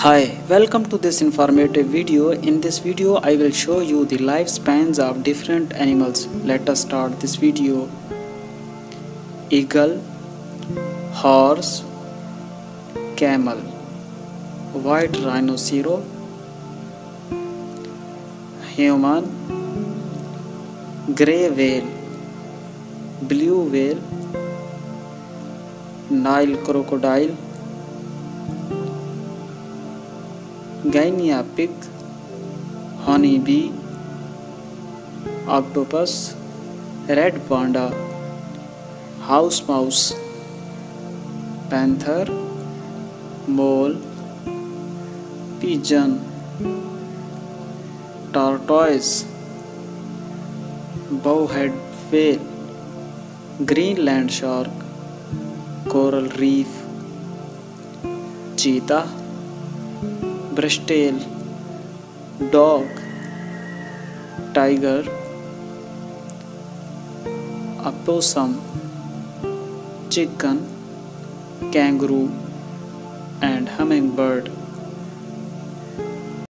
Hi, welcome to this informative video. In this video, I will show you the lifespans of different animals. Let us start this video. Eagle, horse, camel, white rhinoceros, human, grey whale, blue whale, Nile crocodile, guinea pig honey bee, octopus, red panda, house mouse, panther, mole, pigeon tortoise bowhead whale Greenland shark, coral reef, cheetah bristle dog tiger opossum chicken kangaroo and hummingbird